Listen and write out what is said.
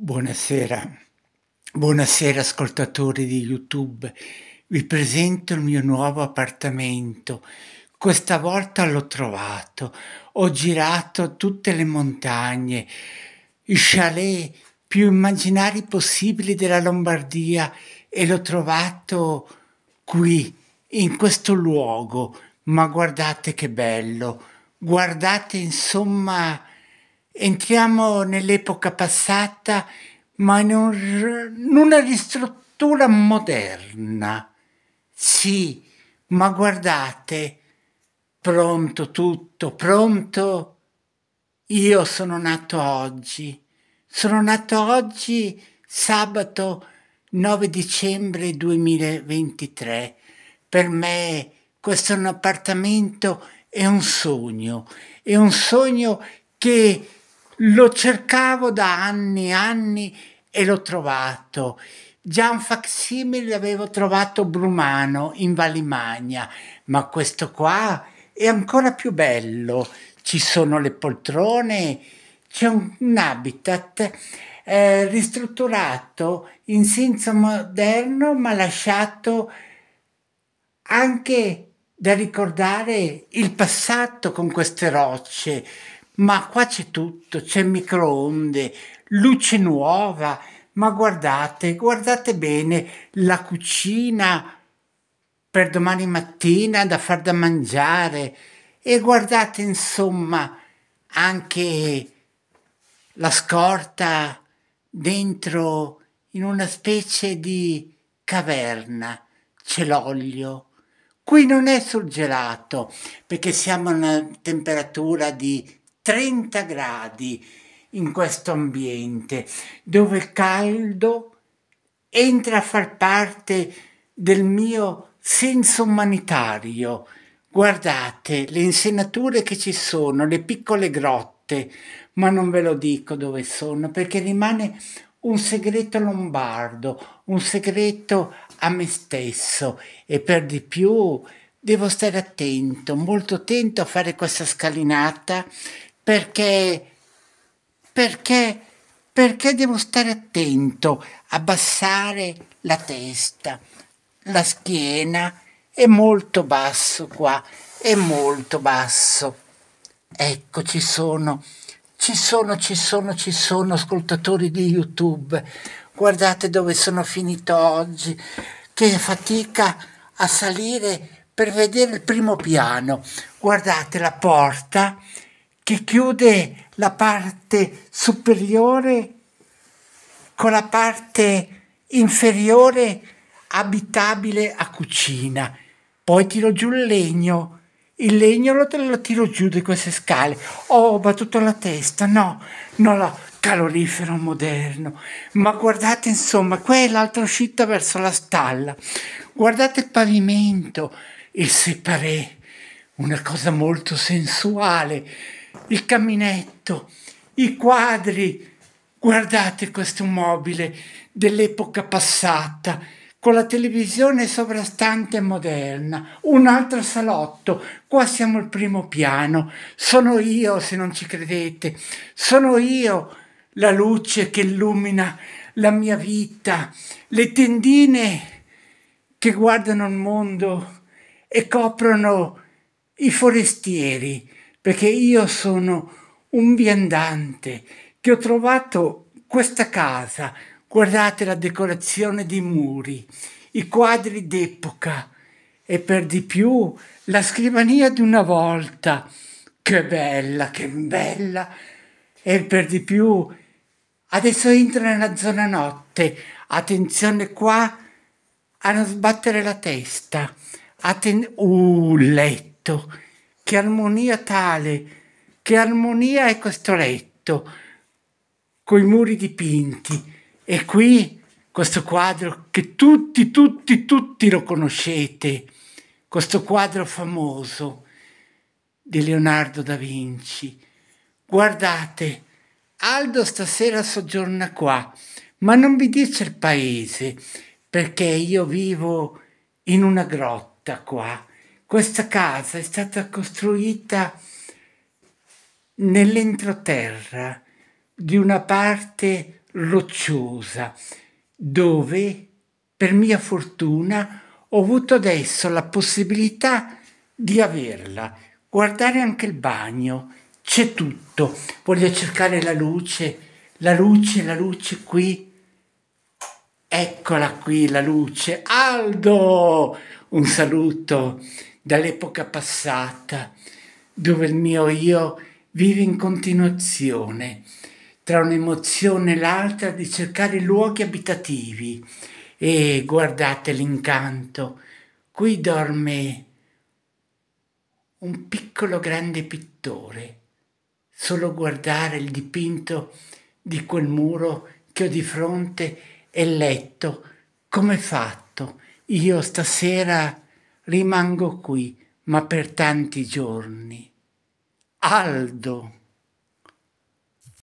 Buonasera, buonasera ascoltatori di YouTube. Vi presento il mio nuovo appartamento. Questa volta l'ho trovato. Ho girato tutte le montagne, i chalet più immaginari possibili della Lombardia e l'ho trovato qui, in questo luogo. Ma guardate che bello. Guardate insomma entriamo nell'epoca passata, ma in, un, in una ristruttura moderna. Sì, ma guardate, pronto tutto, pronto. Io sono nato oggi, sono nato oggi sabato 9 dicembre 2023. Per me questo appartamento, è un sogno, è un sogno che lo cercavo da anni e anni e l'ho trovato. Già un facsimile l'avevo trovato Brumano in Valimagna, ma questo qua è ancora più bello. Ci sono le poltrone, c'è un, un habitat eh, ristrutturato in senso moderno, ma lasciato anche da ricordare il passato con queste rocce, ma qua c'è tutto, c'è microonde, luce nuova, ma guardate, guardate bene la cucina per domani mattina da far da mangiare. E guardate insomma anche la scorta dentro in una specie di caverna, c'è l'olio. Qui non è surgelato perché siamo a una temperatura di 30 gradi in questo ambiente dove il caldo entra a far parte del mio senso umanitario. Guardate le insenature che ci sono, le piccole grotte, ma non ve lo dico dove sono perché rimane un segreto lombardo, un segreto a me stesso e per di più devo stare attento, molto attento a fare questa scalinata perché, perché, perché devo stare attento, abbassare la testa, la schiena è molto basso qua, è molto basso. Ecco, ci sono, ci sono, ci sono, ci sono ascoltatori di YouTube. Guardate dove sono finito oggi, che fatica a salire per vedere il primo piano. Guardate la porta che chiude la parte superiore con la parte inferiore abitabile a cucina. Poi tiro giù il legno, il legno lo, lo tiro giù di queste scale. Oh, ho battuto la testa, no, non la calorifero moderno. Ma guardate insomma, qua è l'altra uscita verso la stalla. Guardate il pavimento, il separé, una cosa molto sensuale il camminetto, i quadri. Guardate questo mobile dell'epoca passata, con la televisione sovrastante moderna, un altro salotto, qua siamo al primo piano, sono io se non ci credete, sono io la luce che illumina la mia vita, le tendine che guardano il mondo e coprono i forestieri, perché io sono un viandante che ho trovato questa casa. Guardate la decorazione dei muri, i quadri d'epoca e per di più la scrivania di una volta. Che bella, che bella! E per di più adesso entro nella zona notte. Attenzione qua a non sbattere la testa. Atten- uh, letto che armonia tale, che armonia è questo letto, coi muri dipinti. E qui questo quadro che tutti, tutti, tutti lo conoscete, questo quadro famoso di Leonardo da Vinci. Guardate, Aldo stasera soggiorna qua, ma non vi dice il paese, perché io vivo in una grotta qua questa casa è stata costruita nell'entroterra di una parte rocciosa, dove, per mia fortuna, ho avuto adesso la possibilità di averla, guardare anche il bagno, c'è tutto, voglio cercare la luce, la luce, la luce qui, eccola qui la luce, Aldo, un saluto dall'epoca passata, dove il mio io vive in continuazione, tra un'emozione e l'altra di cercare luoghi abitativi. E guardate l'incanto, qui dorme un piccolo grande pittore. Solo guardare il dipinto di quel muro che ho di fronte e letto come fatto. Io stasera rimango qui, ma per tanti giorni. Aldo.